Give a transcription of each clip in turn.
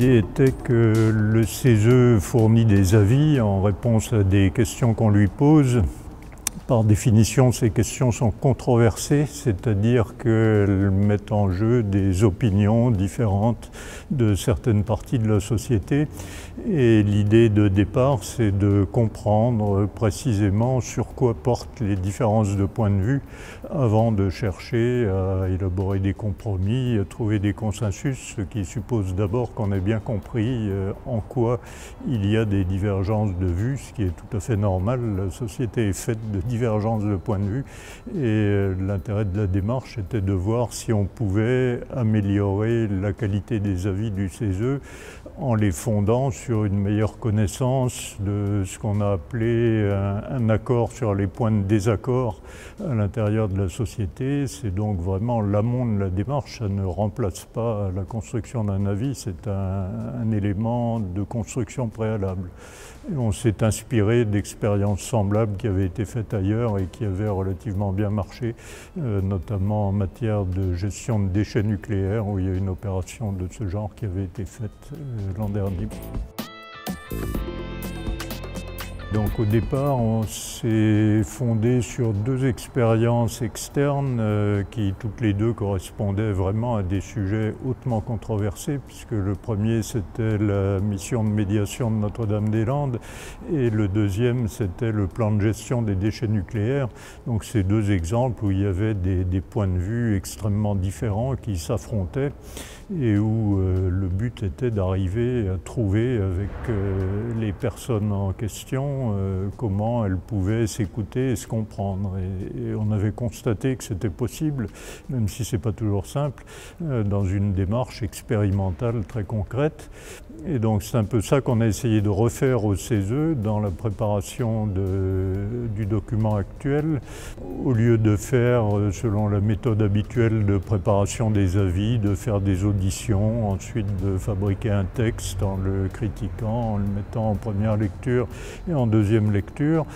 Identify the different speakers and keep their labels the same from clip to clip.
Speaker 1: L'idée était que le CESE fournit des avis en réponse à des questions qu'on lui pose par définition, ces questions sont controversées, c'est-à-dire qu'elles mettent en jeu des opinions différentes de certaines parties de la société. Et l'idée de départ, c'est de comprendre précisément sur quoi portent les différences de point de vue avant de chercher à élaborer des compromis, à trouver des consensus, ce qui suppose d'abord qu'on ait bien compris euh, en quoi il y a des divergences de vues, ce qui est tout à fait normal. La société est faite de divergences de point de vue. Et euh, l'intérêt de la démarche était de voir si on pouvait améliorer la qualité des avis du CESE en les fondant sur une meilleure connaissance de ce qu'on a appelé un, accord sur les points de désaccord à l'intérieur de la société. C'est donc vraiment l'amont de la démarche, ça ne remplace pas la construction d'un avis, c'est un, élément de construction préalable. On s'est inspiré d'expériences semblables qui avaient été faites et qui avaient relativement bien marché, euh, notamment en matière de gestion de déchets nucléaires, où il y a une opération de ce genre qui avait été faite euh, l'an dernier. Donc au départ, on s'est fondé sur deux expériences externes euh, qui toutes les deux correspondaient vraiment à des sujets hautement controversés, puisque le premier c'était la mission de médiation de Notre-Dame-des-Landes et le deuxième c'était le plan de gestion des déchets nucléaires. Donc ces deux exemples où il y avait des, points de vue extrêmement différents qui s'affrontaient et où euh, le but était d'arriver à trouver avec euh, les personnes en question euh, comment elles pouvaient s'écouter et se comprendre. Et, on avait constaté que c'était possible, même si ce n'est pas toujours simple, dans une démarche expérimentale très concrète. Et donc c'est un peu ça qu'on a essayé de refaire au CESE dans la préparation du document actuel. Au lieu de faire, selon la méthode habituelle de préparation des avis, de faire des auditions, ensuite de fabriquer un texte en le critiquant, en le mettant en première lecture et en deuxième lecture.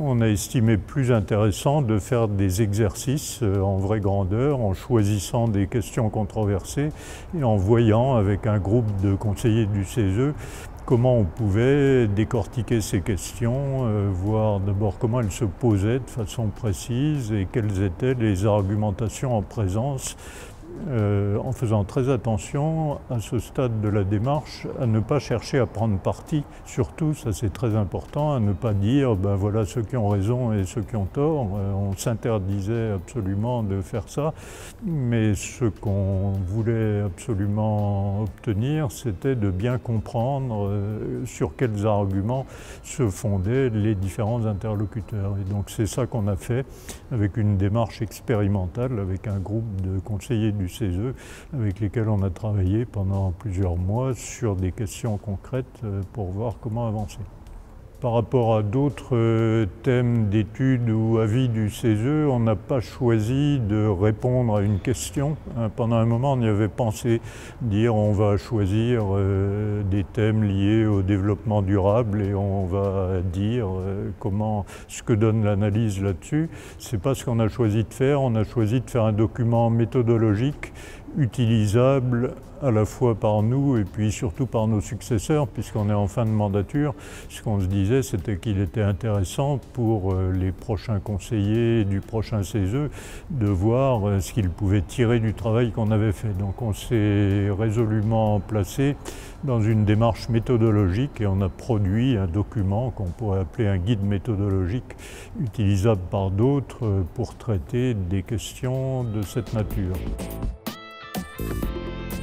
Speaker 1: On a estimé plus intéressant de faire des exercices euh, en vraie grandeur, en choisissant des questions controversées et en voyant avec un groupe de conseillers du CESE comment on pouvait décortiquer ces questions, euh, voir d'abord comment elles se posaient de façon précise et quelles étaient les argumentations en présence euh, en faisant très attention à ce stade de la démarche à ne pas chercher à prendre parti, surtout, ça c'est très important, à ne pas dire ben voilà ceux qui ont raison et ceux qui ont tort. Euh, on s'interdisait absolument de faire ça, mais ce qu'on voulait absolument obtenir, c'était de bien comprendre euh, sur quels arguments se fondaient les différents interlocuteurs. Et donc c'est ça qu'on a fait avec une démarche expérimentale, avec un groupe de conseillers du CESE avec lesquels on a travaillé pendant plusieurs mois sur des questions concrètes euh, pour voir comment avancer. Par rapport à d'autres euh, thèmes d'études ou avis du CESE, on n'a pas choisi de répondre à une question. Hein, pendant un moment, on y avait pensé dire on va choisir euh, des thèmes liés au développement durable et on va dire comment ce que donne l'analyse là-dessus. C'est pas ce qu'on a choisi de faire. On a choisi de faire un document méthodologique utilisable à la fois par nous et puis surtout par nos successeurs, puisqu'on est en fin de mandature. Ce qu'on se disait, c'était qu'il était intéressant pour euh, les prochains conseillers du prochain CESE de voir euh, ce qu'ils pouvaient tirer du travail qu'on avait fait. Donc on s'est résolument placé dans une démarche méthodologique et on a produit un document qu'on pourrait appeler un guide méthodologique utilisable par d'autres euh, pour traiter des questions de cette nature.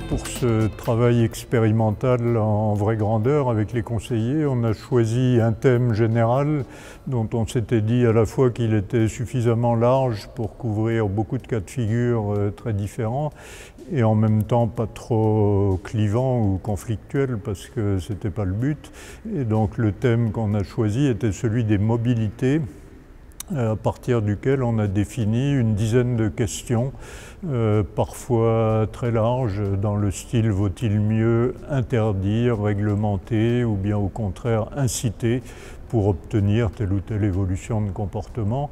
Speaker 1: Pour ce travail expérimental en vraie grandeur avec les conseillers, on a choisi un thème général dont on s'était dit à la fois qu'il était suffisamment large pour couvrir beaucoup de cas de figure euh, très différents et en même temps pas trop clivant ou conflictuel parce que ce n'était pas le but. Et donc le thème qu'on a choisi était celui des mobilités euh, à partir duquel on a défini une dizaine de questions, euh, parfois très larges, dans le style vaut-il mieux interdire, réglementer ou bien au contraire inciter pour obtenir telle ou telle évolution de comportement.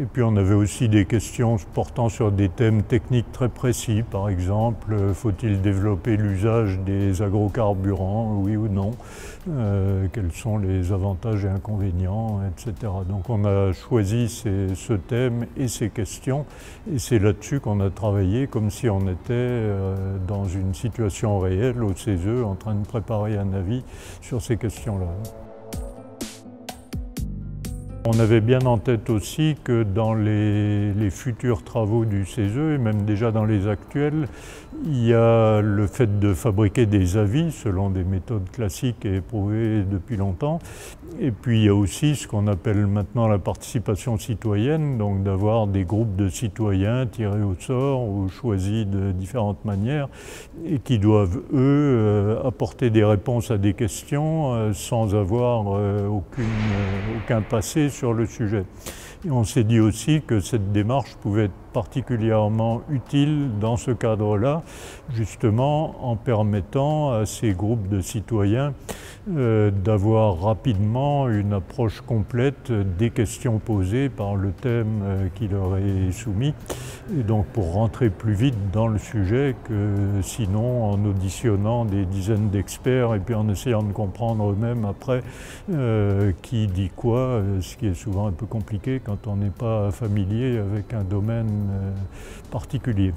Speaker 1: Et puis on avait aussi des questions portant sur des thèmes techniques très précis. Par exemple, faut-il développer l'usage des agrocarburants, oui ou non? Euh, Quels sont les avantages et inconvénients, etc. Donc on a choisi ce thème et ces questions et c'est là-dessus qu'on a travaillé comme si on était euh, dans une situation réelle au CESE en train de préparer un avis sur ces questions-là. On avait bien en tête aussi que dans les, futurs travaux du CESE, et même déjà dans les actuels, il y a le fait de fabriquer des avis selon des méthodes classiques et éprouvées depuis longtemps. Et puis il y a aussi ce qu'on appelle maintenant la participation citoyenne, donc d'avoir des groupes de citoyens tirés au sort ou choisis de différentes manières et qui doivent, eux, euh, apporter des réponses à des questions euh, sans avoir euh, aucun passé sur le sujet. On s'est dit aussi que cette démarche pouvait être particulièrement utile dans ce cadre-là, justement en permettant à ces groupes de citoyens euh, d'avoir rapidement une approche complète des questions posées par le thème euh, qui leur est soumis, et donc pour rentrer plus vite dans le sujet que sinon en auditionnant des dizaines d'experts et puis en essayant de comprendre eux-mêmes après euh, qui dit quoi, ce qui est souvent un peu compliqué quand on n'est pas familier avec un domaine particulier.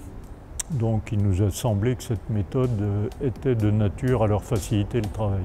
Speaker 1: Donc il nous a semblé que cette méthode était de nature à leur faciliter le travail.